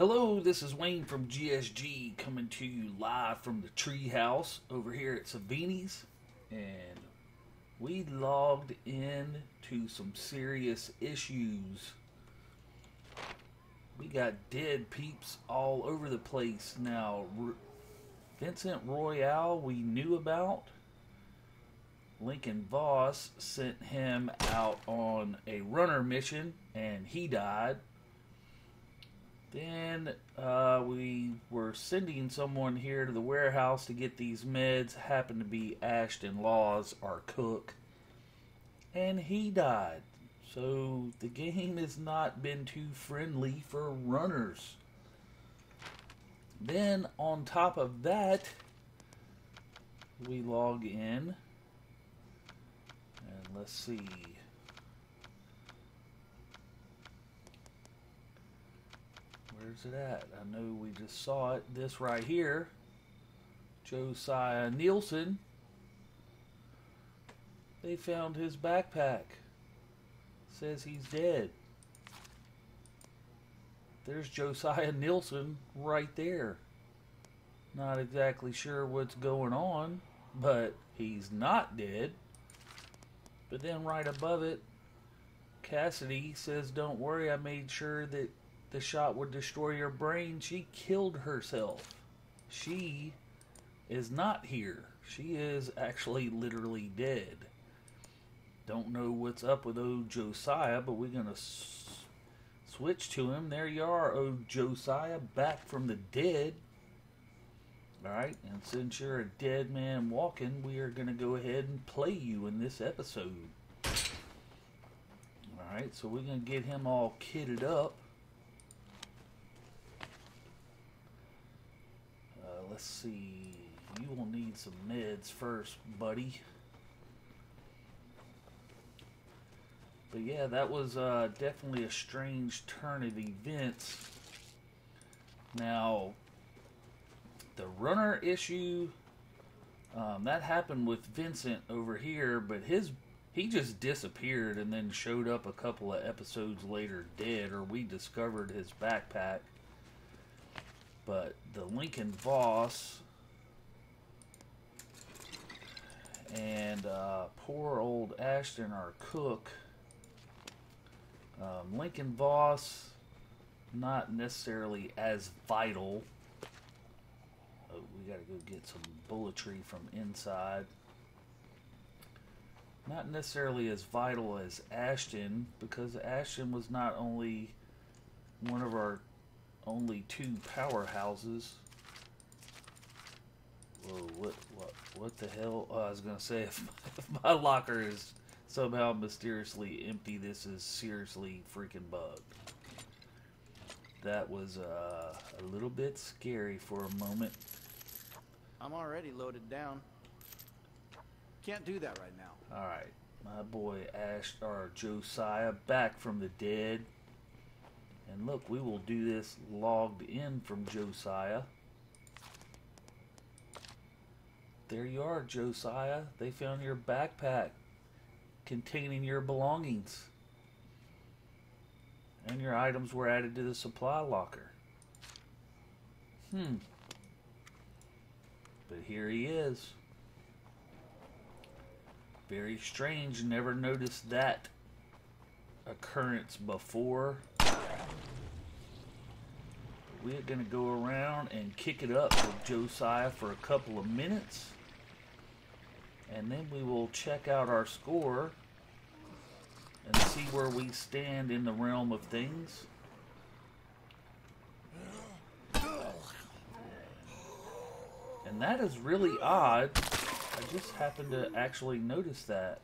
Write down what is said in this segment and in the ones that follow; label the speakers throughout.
Speaker 1: Hello, this is Wayne from GSG coming to you live from the treehouse over here at Savini's. And we logged in to some serious issues. We got dead peeps all over the place now. Vincent Royale, we knew about. Lincoln Voss sent him out on a runner mission and he died. Then uh, we were sending someone here to the warehouse to get these meds. Happened to be Ashton Laws, our cook, and he died. So the game has not been too friendly for runners. Then on top of that, we log in and let's see. Where's it at? I know we just saw it. This right here. Josiah Nielsen. They found his backpack. Says he's dead. There's Josiah Nielsen right there. Not exactly sure what's going on, but he's not dead. But then right above it, Cassidy says, Don't worry, I made sure that the shot would destroy your brain. She killed herself. She is not here. She is actually literally dead. Don't know what's up with old Josiah, but we're going to switch to him. There you are, old Josiah, back from the dead. Alright, and since you're a dead man walking, we are going to go ahead and play you in this episode. Alright, so we're going to get him all kitted up. Uh, let's see. You will need some meds first, buddy. But yeah, that was uh, definitely a strange turn of events. Now, the runner issue um, that happened with Vincent over here, but his he just disappeared and then showed up a couple of episodes later dead, or we discovered his backpack. But the Lincoln Voss and uh, poor old Ashton, our cook. Um, Lincoln Voss, not necessarily as vital. Oh, we gotta go get some bulletry from inside. Not necessarily as vital as Ashton, because Ashton was not only one of our only two powerhouses. Whoa, what, what, what the hell? Oh, I was gonna say, if, if my locker is somehow mysteriously empty, this is seriously freaking bugged. That was uh, a little bit scary for a moment.
Speaker 2: I'm already loaded down. Can't do that right now.
Speaker 1: All right, my boy Ash or Josiah back from the dead. And look, we will do this logged in from Josiah. There you are, Josiah. They found your backpack containing your belongings. And your items were added to the supply locker. Hmm. But here he is. Very strange. Never noticed that occurrence before. We're going to go around and kick it up with Josiah for a couple of minutes. And then we will check out our score and see where we stand in the realm of things. And that is really odd. I just happened to actually notice that.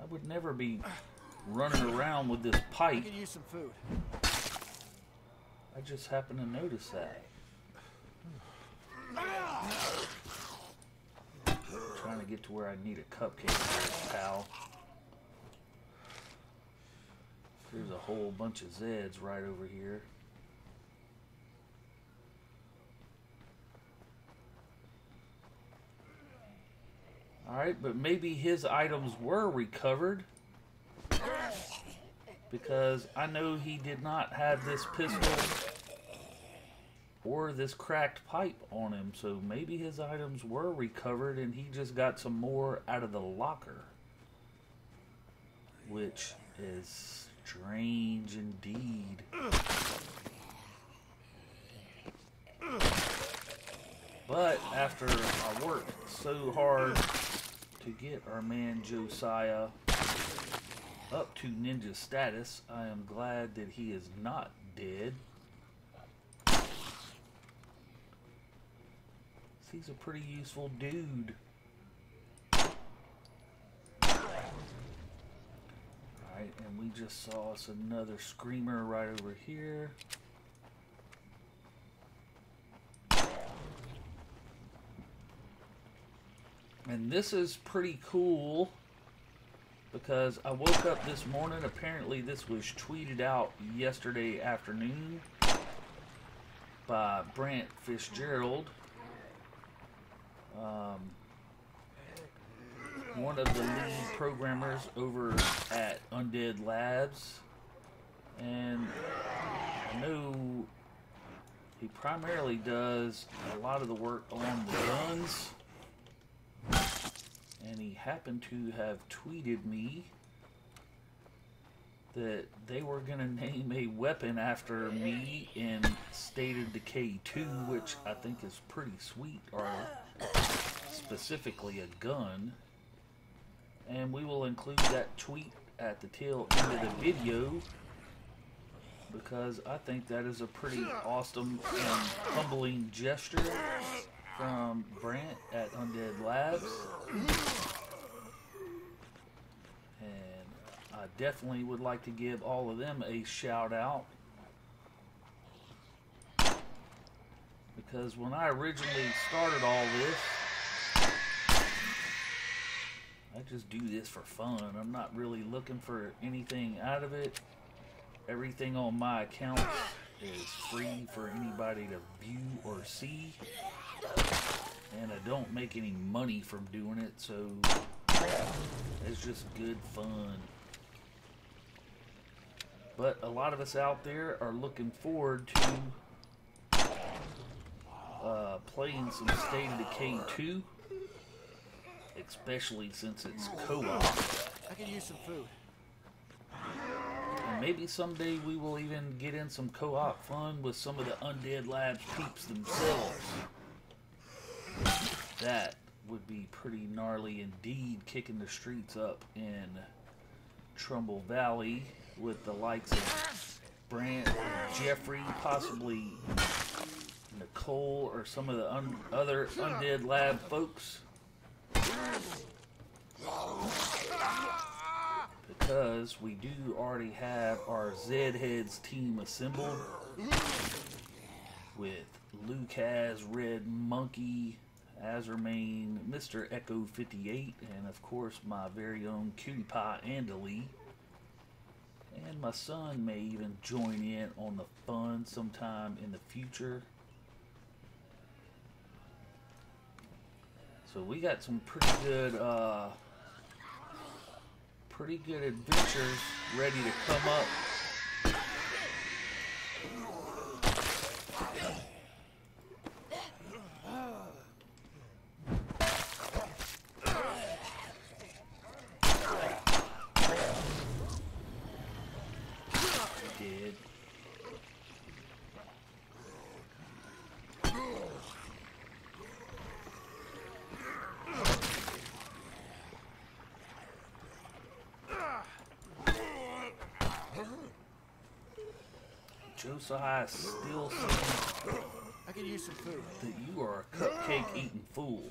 Speaker 1: I would never be running around with this
Speaker 2: I
Speaker 1: pipe.
Speaker 2: could use some food.
Speaker 1: I just happened to notice that. Trying to get to where I need a cupcake pal. There's a whole bunch of Zeds right over here. Alright, but maybe his items were recovered. because I know he did not have this pistol or this cracked pipe on him, so maybe his items were recovered and he just got some more out of the locker. Which is strange indeed. But after I worked so hard to get our man Josiah up to ninja status, I am glad that he is not dead. He's a pretty useful dude. Alright, and we just saw us another screamer right over here. And this is pretty cool because I woke up this morning. Apparently, this was tweeted out yesterday afternoon by Brant Fitzgerald, um, one of the lead programmers over at Undead Labs. And I know he primarily does a lot of the work on the guns and he happened to have tweeted me that they were going to name a weapon after me in State of Decay 2, which I think is pretty sweet, or specifically a gun. And we will include that tweet at the tail end of the video because I think that is a pretty awesome and humbling gesture from Brant at Undead Labs. And I definitely would like to give all of them a shout out. Because when I originally started all this, I just do this for fun. I'm not really looking for anything out of it. Everything on my account is free for anybody to view or see and I don't make any money from doing it, so it's just good fun. But a lot of us out there are looking forward to uh, playing some State of Decay 2, especially since it's co-op.
Speaker 2: I could use some food.
Speaker 1: And maybe someday we will even get in some co-op fun with some of the Undead Labs peeps themselves. That would be pretty gnarly indeed, kicking the streets up in Trumbull Valley with the likes of Brant, Jeffrey, possibly Nicole, or some of the un other Undead Lab folks. Because we do already have our Zed-Heads team assembled with Lu Caz, Red Monkey, Azermain, Mr. Echo 58, and of course my very own Cutie Pie Andalee. And my son may even join in on the fun sometime in the future. So we got some pretty good, uh, pretty good adventures ready to come up. Did. Josiah still saying
Speaker 2: I could use some food.
Speaker 1: that you are a cupcake eating fool.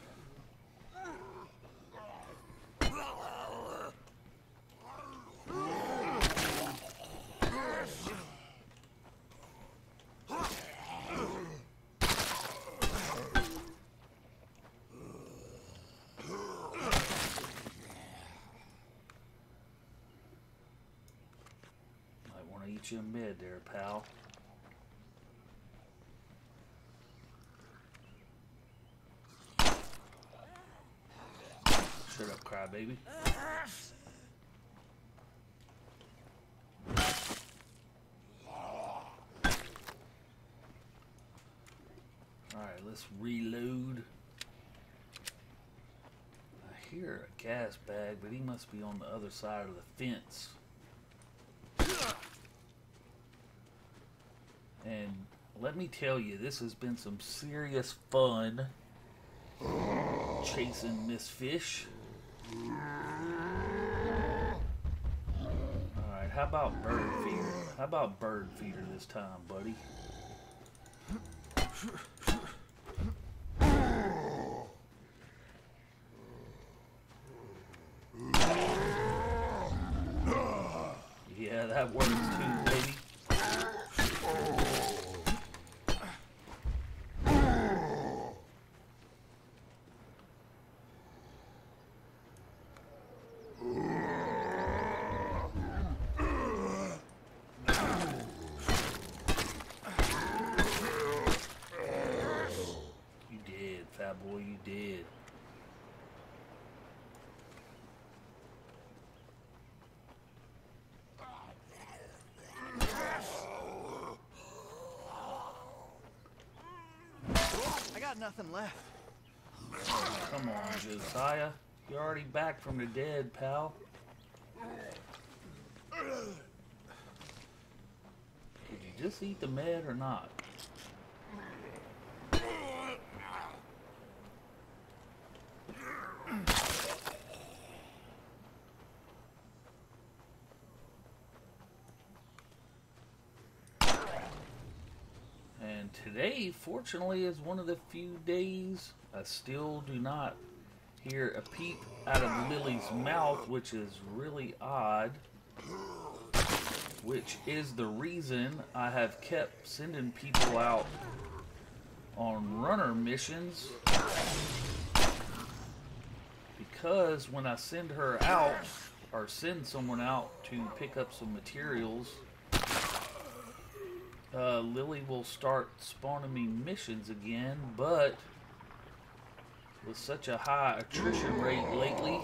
Speaker 1: Might want to eat you a mid there, pal. die, baby. Alright, let's reload. I hear a gas bag, but he must be on the other side of the fence. And let me tell you, this has been some serious fun chasing Miss Fish. Alright, how about bird feeder? How about bird feeder this time, buddy? Yeah, that works too, baby. You did, fat boy, you did.
Speaker 2: I got nothing left.
Speaker 1: Come on, Josiah. You're already back from the dead, pal. Did you just eat the med or not? And fortunately, is one of the few days I still do not hear a peep out of Lily's mouth, which is really odd. Which is the reason I have kept sending people out on runner missions. Because when I send her out, or send someone out to pick up some materials, uh, Lily will start spawning me missions again, but with such a high attrition rate lately,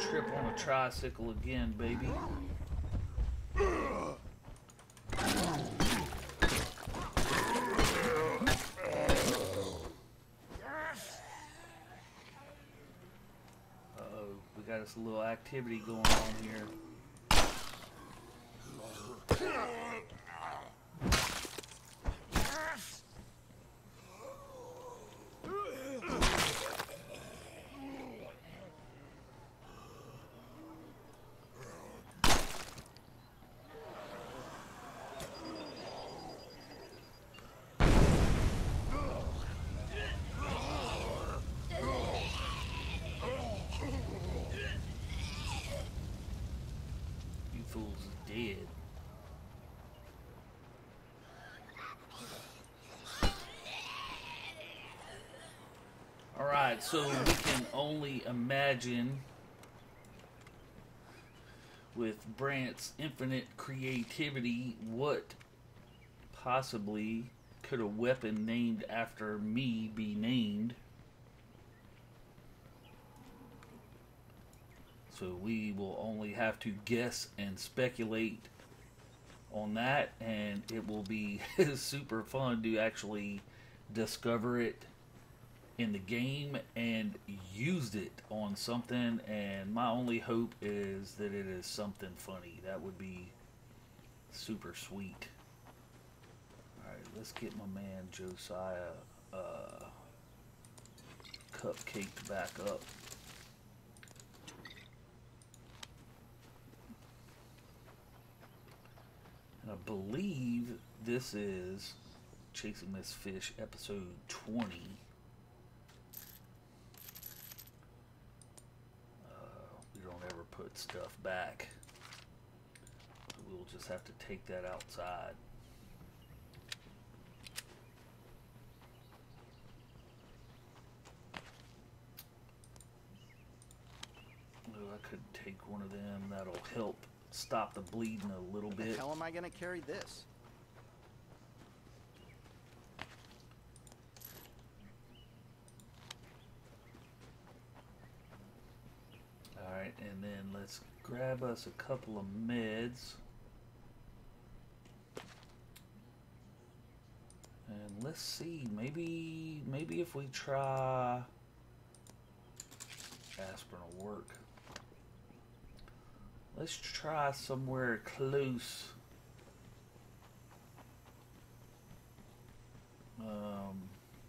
Speaker 1: trip on a tricycle again, baby. Uh-oh, we us a little activity going on here. You fools is dead. So we can only imagine with Brant's infinite creativity what possibly could a weapon named after me be named. So we will only have to guess and speculate on that, and it will be super fun to actually discover it in the game and used it on something. And my only hope is that it is something funny. That would be super sweet. Alright, let's get my man Josiah uh, cupcaked back up. And I believe this is Chasing Miss Fish episode 20. Uh, we don't ever put stuff back. We'll just have to take that outside. I could take one of them. That'll help stop the bleeding a little bit.
Speaker 2: How am I gonna carry this?
Speaker 1: Alright, and then let's grab us a couple of meds. And let's see, maybe maybe if we try aspirin will work. Let's try somewhere close. Um,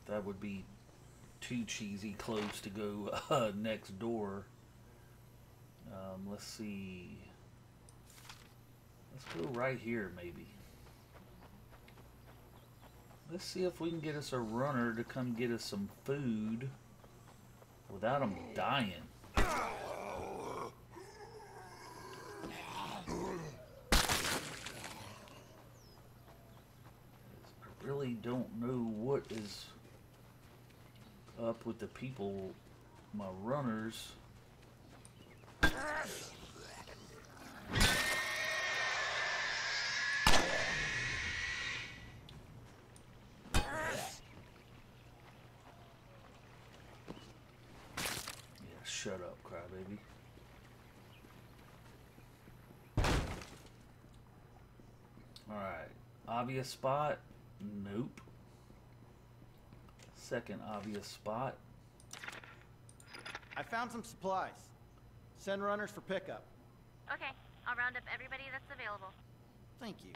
Speaker 1: that would be too cheesy close to go uh, next door. Um, let's see. Let's go right here, maybe. Let's see if we can get us a runner to come get us some food without them dying. I really don't know what is up with the people, my runners. Shut up, crybaby. Alright, obvious spot? Nope. Second obvious spot.
Speaker 2: I found some supplies. Send runners for pickup.
Speaker 3: Okay, I'll round up everybody that's available.
Speaker 2: Thank you.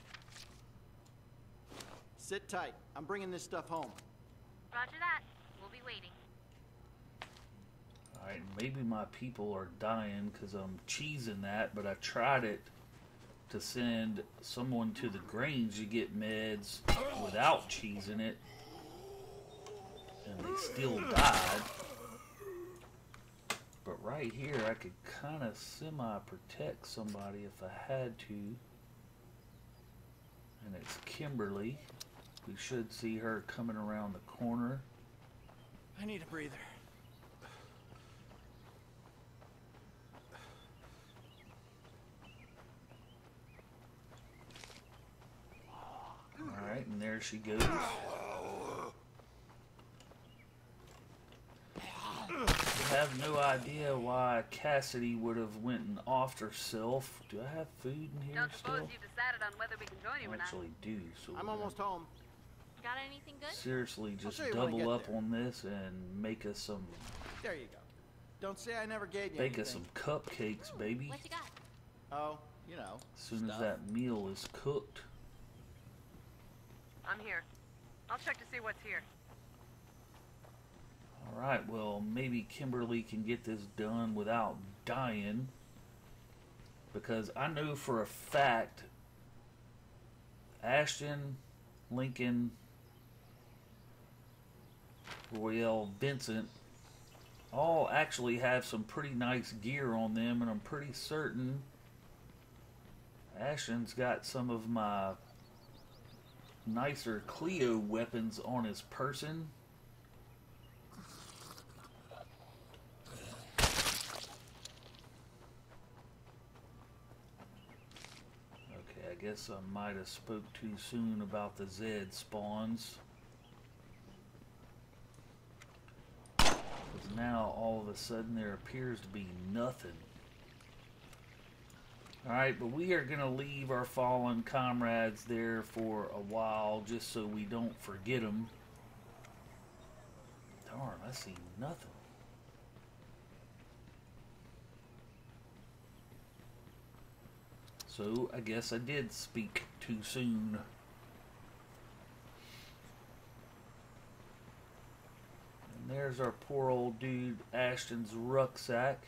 Speaker 2: Sit tight. I'm bringing this stuff home.
Speaker 3: Roger that. We'll be waiting.
Speaker 1: Alright, maybe my people are dying because I'm cheesing that, but I tried it to send someone to the Grange to get meds without cheesing it, and they still died. But right here, I could kind of semi protect somebody if I had to. And it's Kimberly. We should see her coming around the corner.
Speaker 2: I need a breather.
Speaker 1: Alright, and there she goes. I have no idea why Cassidy would have went and offed herself. Do I have food in here
Speaker 4: Don't suppose
Speaker 1: still?
Speaker 4: you've decided on whether we can join you or not.
Speaker 1: actually do. So
Speaker 2: I'm almost home.
Speaker 3: Got anything good?
Speaker 1: Seriously, just
Speaker 2: show you when I
Speaker 1: double up
Speaker 2: there.
Speaker 1: on this and make us some
Speaker 2: There you go. Don't say I never gave you
Speaker 1: bake
Speaker 2: anything.
Speaker 1: us some cupcakes, baby.
Speaker 3: What you got?
Speaker 2: Oh, you know.
Speaker 1: As soon as that meal is cooked.
Speaker 4: I'm here. I'll check to see what's here.
Speaker 1: All right, well, maybe Kimberly can get this done without dying. Because I know for a fact Ashton, Lincoln, Royale, Vincent all actually have some pretty nice gear on them, and I'm pretty certain Ashton's got some of my nicer Cleo weapons on his person. Okay, I guess I might have spoke too soon about the Zed spawns. 'Cause now all of a sudden there appears to be nothing. Alright, but we are going to leave our fallen comrades there for a while just so we don't forget them. Darn, I see nothing. So I guess I did speak too soon. And there's our poor old dude Ashton's rucksack.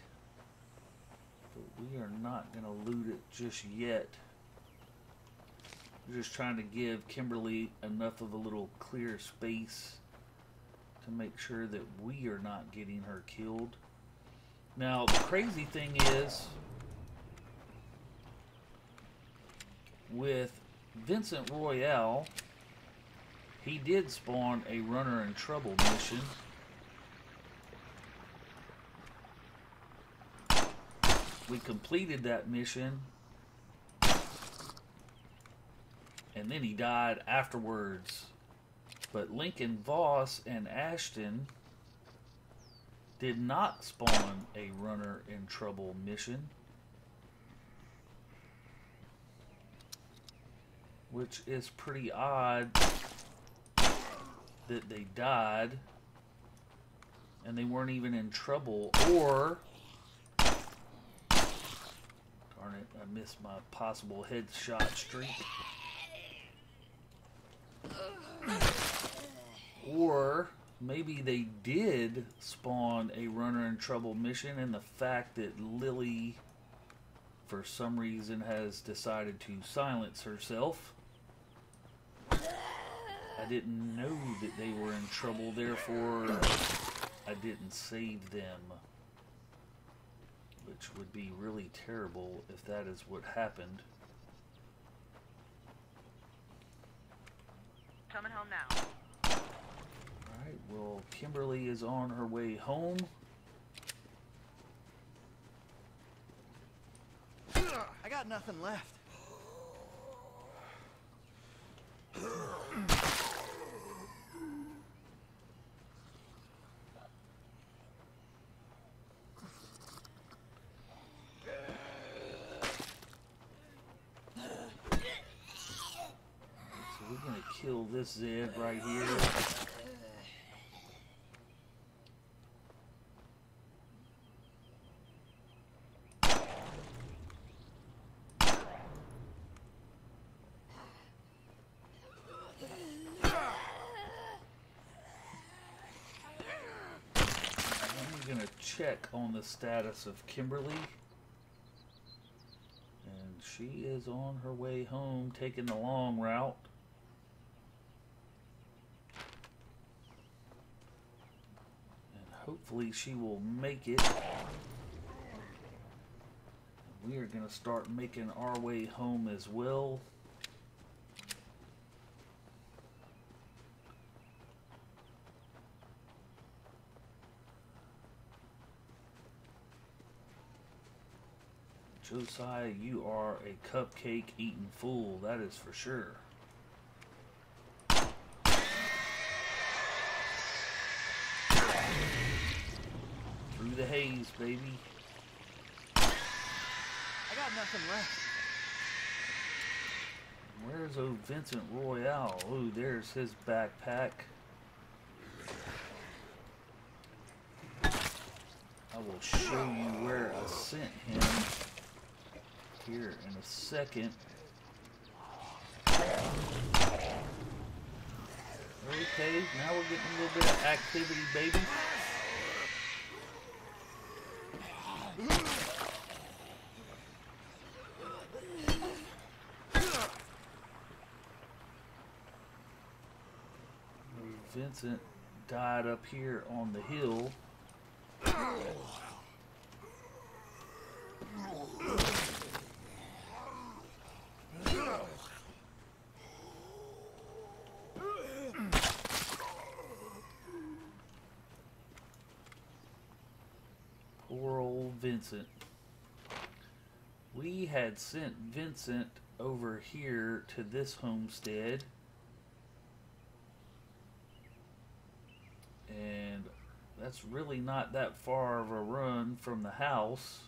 Speaker 1: But we are not going to loot it just yet. We're just trying to give Kimberly enough of a little clear space to make sure that we are not getting her killed. Now, the crazy thing is, with Vincent Royale, he did spawn a runner in trouble mission. We completed that mission, and then he died afterwards. But Lincoln Voss and Ashton did not spawn a runner in trouble mission. Which is pretty odd that they died and they weren't even in trouble or darn it i missed my possible headshot streak. Or maybe they did spawn a runner in trouble mission and the fact that lily for some reason has decided to silence herself I didn't know that they were in trouble, therefore I didn't save them. Which would be really terrible if that is what happened.
Speaker 4: Coming home now.
Speaker 1: Alright, well, Kimberly is on her way home.
Speaker 2: I got nothing left.
Speaker 1: So we're gonna kill this Zed right here. I'm gonna check on the status of Kimberly. And she is on her way home, taking the long route. And hopefully she will make it. We are going to start making our way home as well. Josiah, you are a cupcake eating fool, that is for sure. Through baby.
Speaker 2: I got nothing left.
Speaker 1: Where's old Vincent Royale? Oh, there's his backpack. I will show you where I sent him here in a second. Okay, now we're getting a little bit of activity, baby. Vincent died up here on the hill. Poor old Vincent. We had sent Vincent over here to this homestead. And that's really not that far of a run from the house.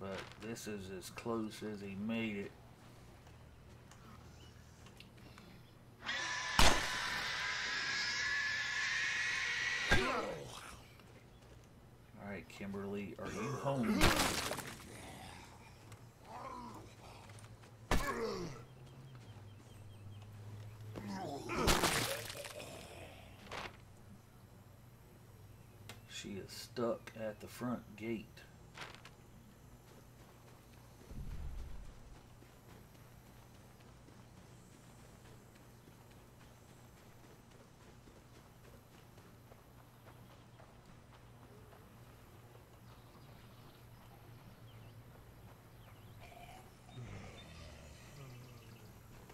Speaker 1: But this is as close as he made it. Alright, Kimberly, are you home? Is stuck at the front gate.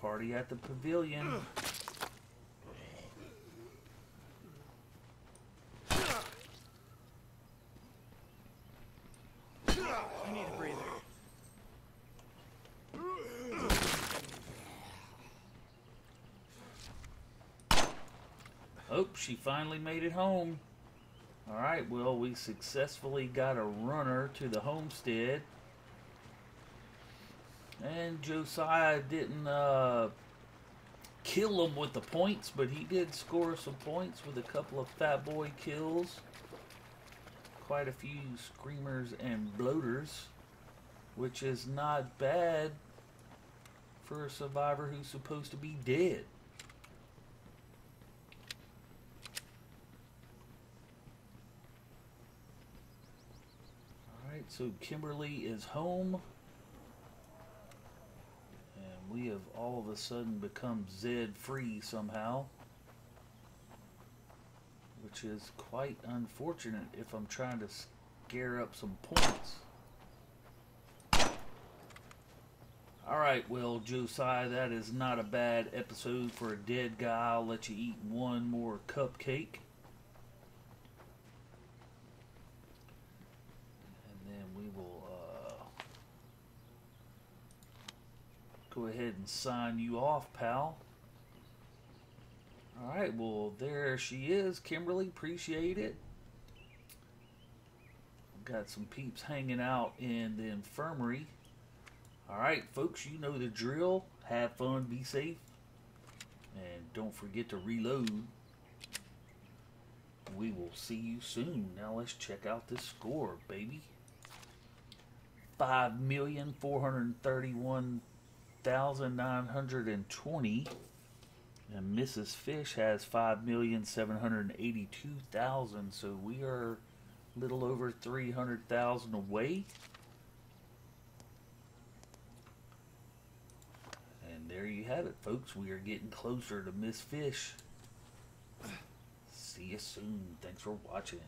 Speaker 1: Party at the pavilion.
Speaker 2: I need a breather.
Speaker 1: Oh, she finally made it home. Alright, well, we successfully got a runner to the homestead. And Josiah didn't uh, kill him with the points, but he did score some points with a couple of fat boy kills. Quite a few screamers and bloaters, which is not bad for a survivor who's supposed to be dead. So Kimberly is home. And we have all of a sudden become Zed free somehow. Which is quite unfortunate if I'm trying to scare up some points. Alright, well, Josiah, that is not a bad episode for a dead guy. I'll let you eat one more cupcake. And then we will uh, go ahead and sign you off, pal. Alright, well, there she is, Kimberly. Appreciate it. Got some peeps hanging out in the infirmary. Alright, folks, you know the drill. Have fun, be safe, and don't forget to reload. We will see you soon. Now let's check out this score, baby. Five million four hundred thirty-one thousand nine hundred and Mrs. Fish has five million seven hundred eighty-two thousand. So we are a little over three hundred thousand away. And there you have it, folks. We are getting closer to Miss Fish. See you soon. Thanks for watching.